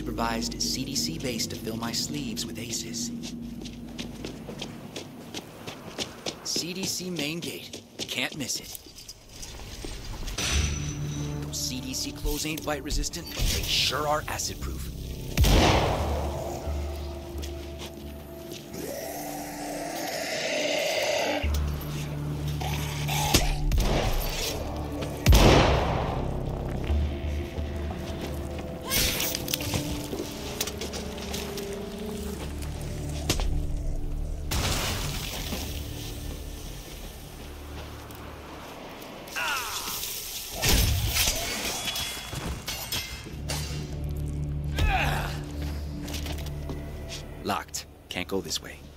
Unsupervised CDC base to fill my sleeves with aces. CDC main gate. Can't miss it. Those CDC clothes ain't bite resistant, but they sure are acid proof. Can't go this way.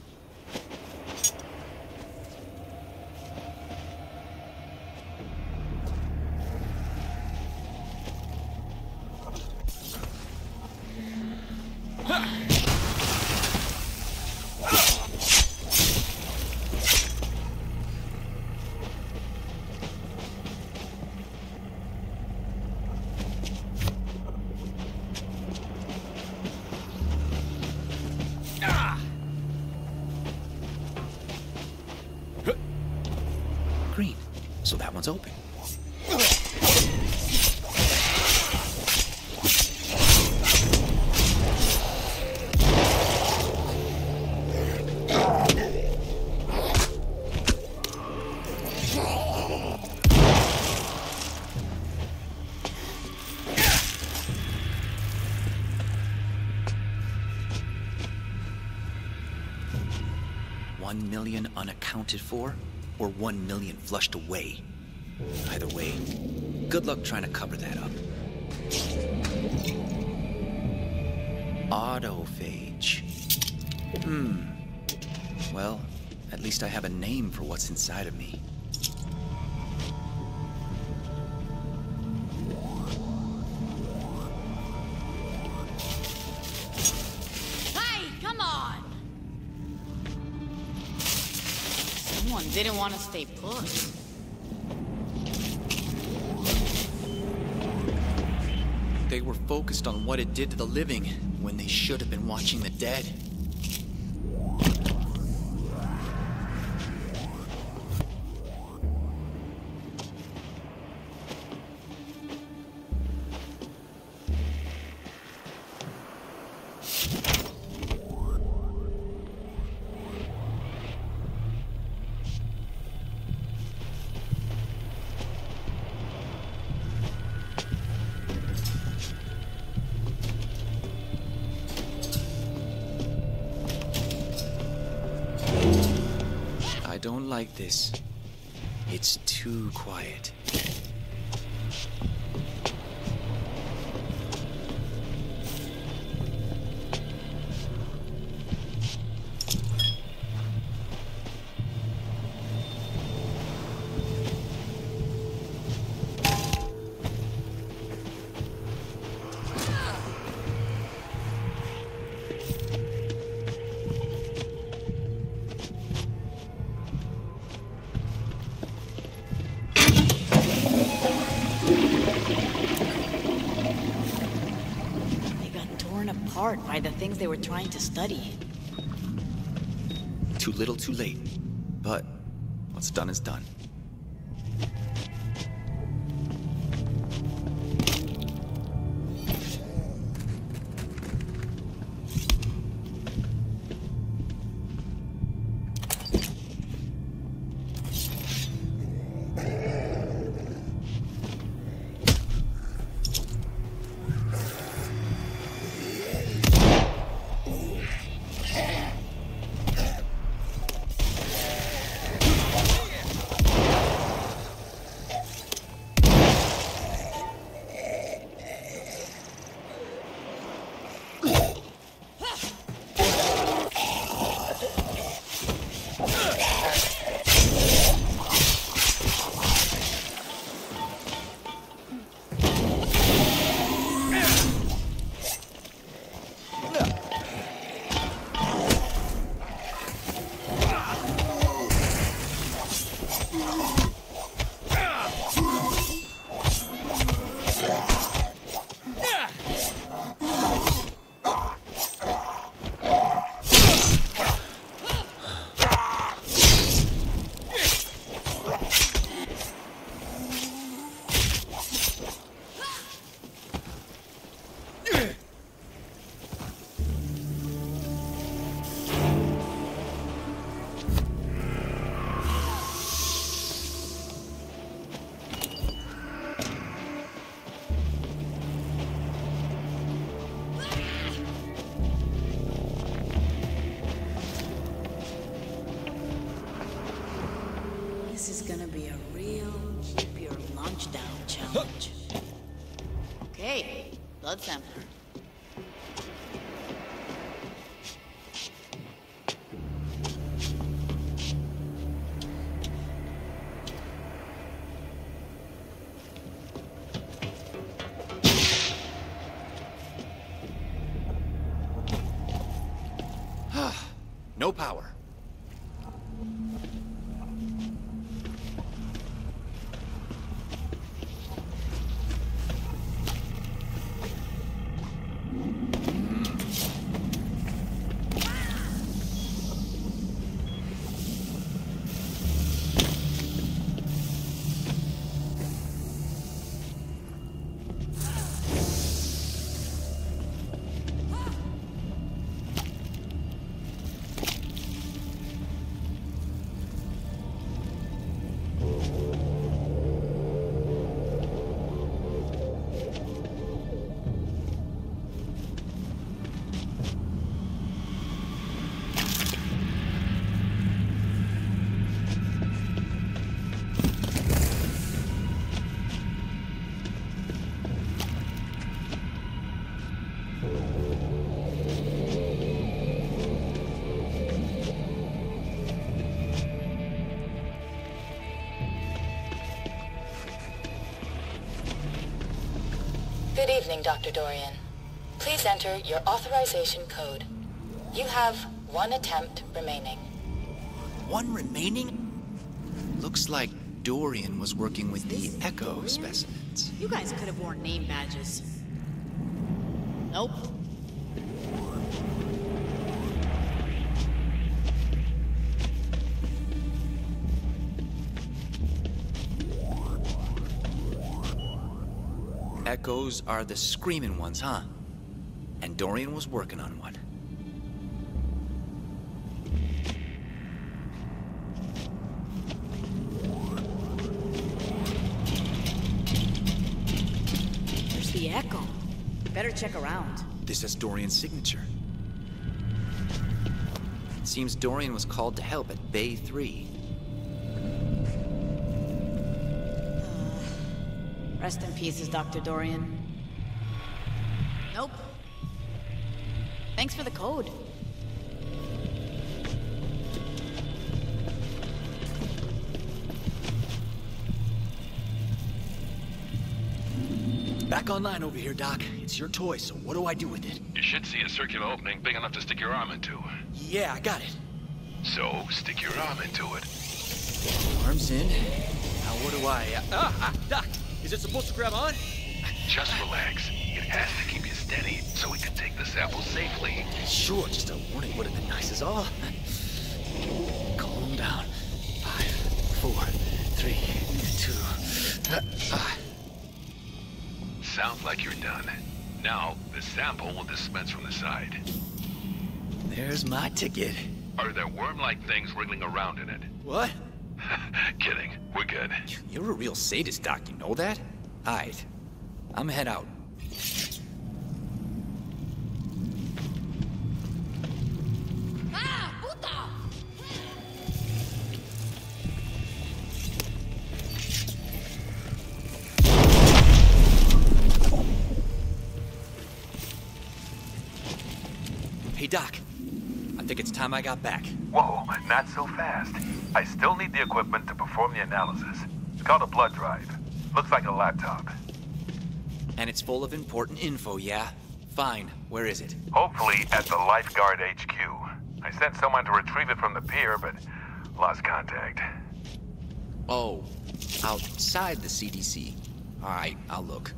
One million unaccounted for, or one million flushed away. Either way, good luck trying to cover that up. Autophage. Hmm. Well, at least I have a name for what's inside of me. Didn't want to stay put. They were focused on what it did to the living when they should have been watching the dead. Like this. It's too quiet. Apart by the things they were trying to study. Too little, too late. But what's done is done. Blood sampler. Evening, Dr. Dorian. Please enter your authorization code. You have one attempt remaining. One remaining? Looks like Dorian was working with the Echo specimens. You guys could have worn name badges. Nope. Echoes are the screaming ones, huh? And Dorian was working on one. There's the echo. Better check around. This is Dorian's signature. It seems Dorian was called to help at Bay 3. Rest in pieces, Dr. Dorian. Nope. Thanks for the code. Back online over here, Doc. It's your toy, so what do I do with it? You should see a circular opening big enough to stick your arm into. Yeah, I got it. So, stick your arm into it. Arms in. Now what do I... Uh, ah, ah, Doc! Is it supposed to grab on? Just relax. It has to keep you steady. so we can take the sample safely. Sure, just a warning would have been nice as all. Calm down. Five, four, three, two. uh, ah. Sounds like you're done. Now, the sample will dispense from the side. There's my ticket. Are there worm-like things wriggling around in it? What? Kidding. We're good. You're a real sadist, Doc. You know that? Alright. I'm head out. Ah, puta! Hey, Doc. I think it's time I got back. Whoa, not so fast. I still need the equipment to perform the analysis. It's called a blood drive. Looks like a laptop. And it's full of important info, yeah? Fine. Where is it? Hopefully at the lifeguard HQ. I sent someone to retrieve it from the pier, but lost contact. Oh, outside the CDC. Alright, I'll look.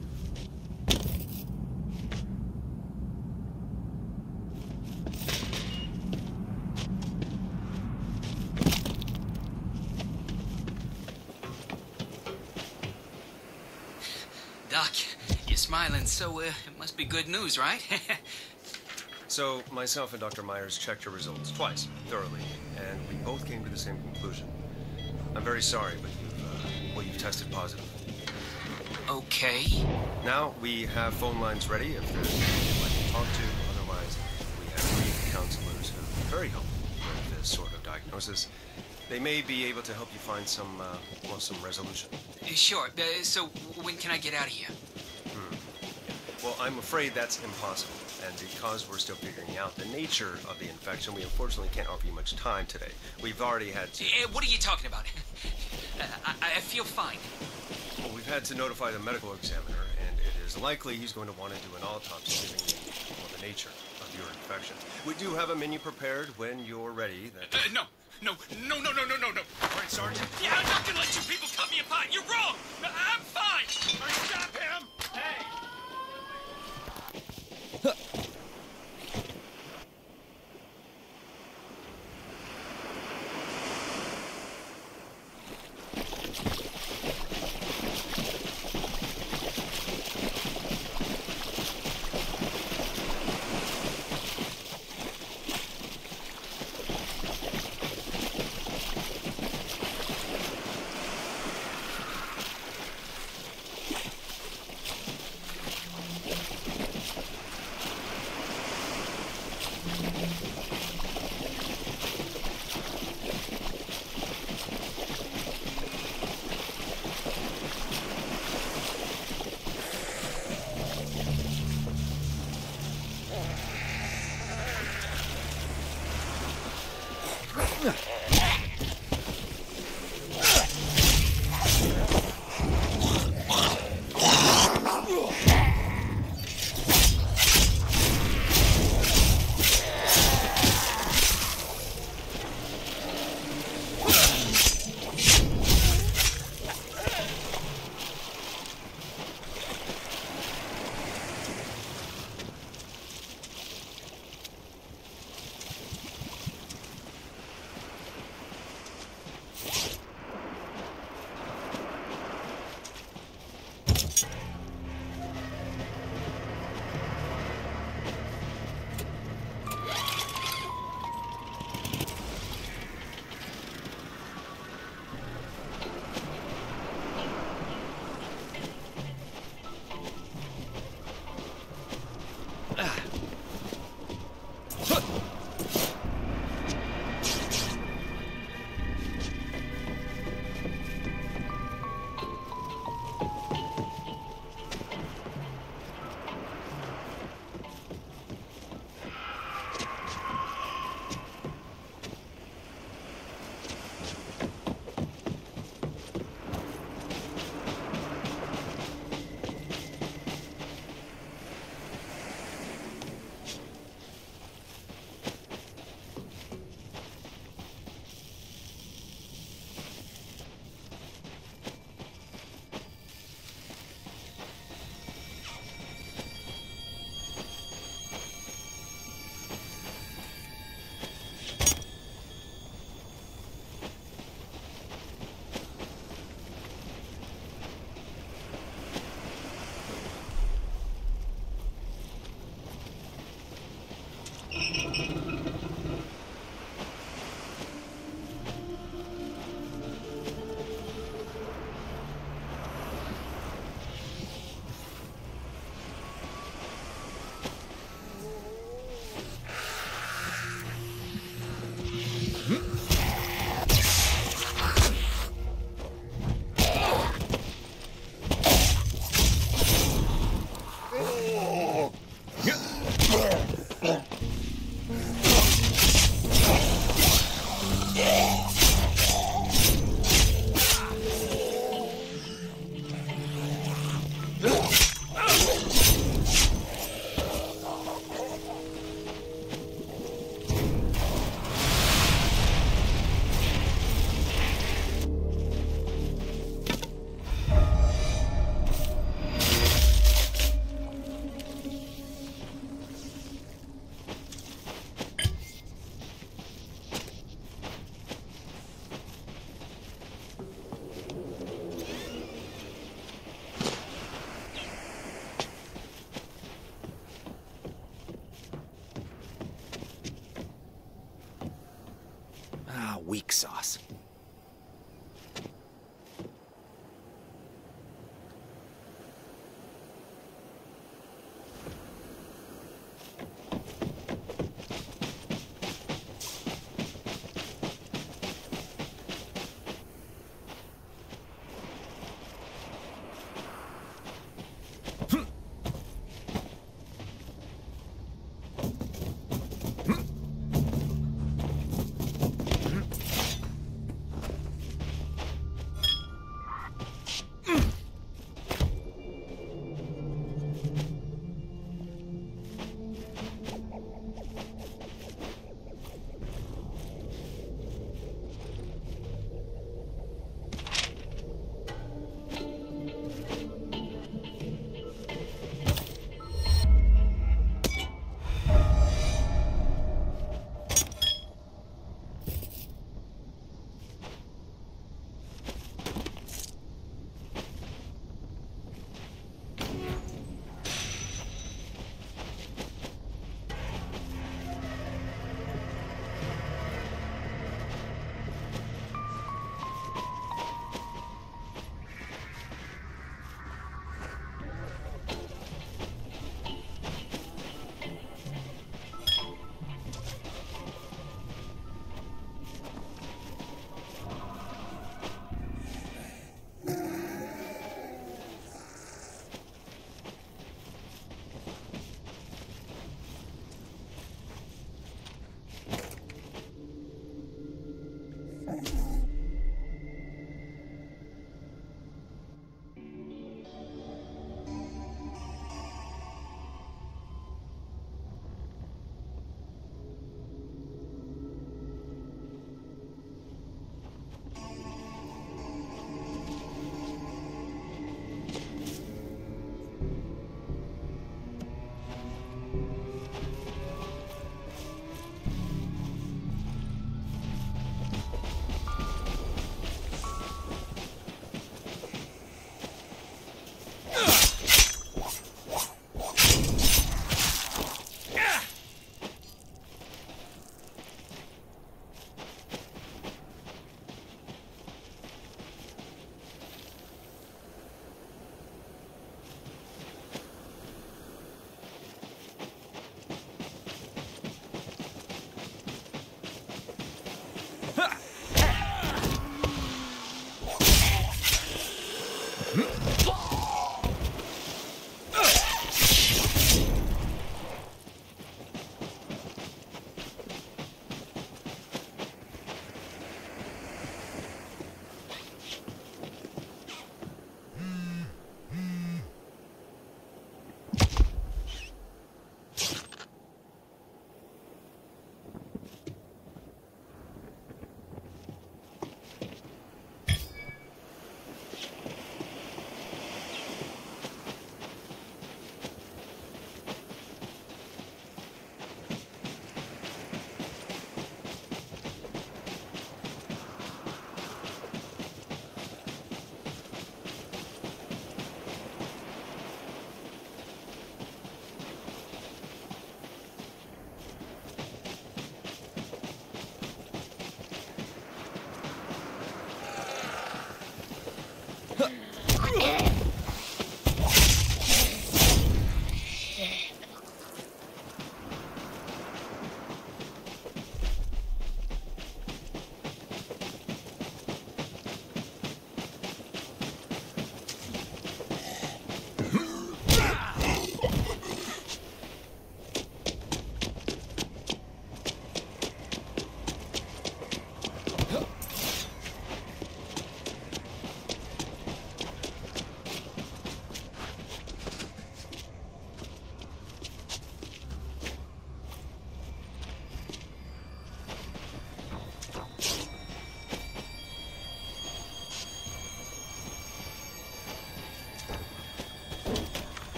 Doc, you're smiling, so uh, it must be good news, right? So, myself and Dr. Myers checked your results twice, thoroughly, and we both came to the same conclusion. I'm very sorry, but you've, uh, well, you've tested positive. okay. Now, we have phone lines ready if there's anyone you'd like to talk to. Otherwise, we have grief counselors who are very helpful with this sort of diagnosis. They may be able to help you find some, uh, well, some resolution. Uh, Sure. Uh, so, when can I get out of here? Well, I'm afraid that's impossible. And because we're still figuring out the nature of the infection, we unfortunately can't offer you much time today. We've already had to. Uh, what are you talking about? I, I feel fine. Well, we've had to notify the medical examiner, and it is likely he's going to want to do an autopsy the, well, the nature of your infection. We do have a menu prepared when you're ready. That... Uh, no. No, no, no, no, no, no, no. All right, Sergeant. Yeah, I'm not gonna let you people cut me apart. You're wrong. I'm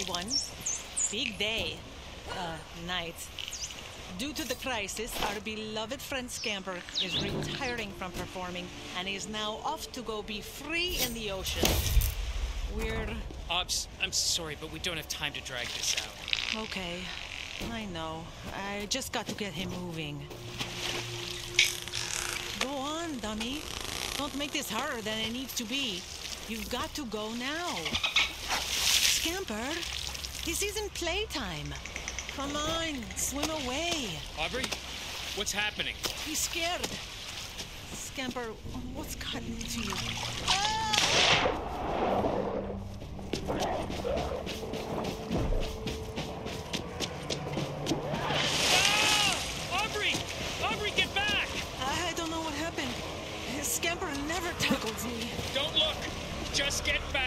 everyone. Big day. Uh, night. Due to the crisis, our beloved friend Scamper is retiring from performing and is now off to go be free in the ocean. We're Ops, I'm sorry, but we don't have time to drag this out. okay. I know. I just got to get him moving. Go on, dummy. Don't make this harder than it needs to be. You've got to go now. Scamper, this isn't playtime. Come on, swim away. Aubrey, what's happening? He's scared. Scamper, what's gotten into you? Ah! Aubrey! Aubrey, get back! I don't know what happened. Scamper never tackles me. Don't look! Just get back!